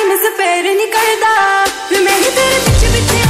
time से पैर निकलदा मैं तेरे पीछे पीछे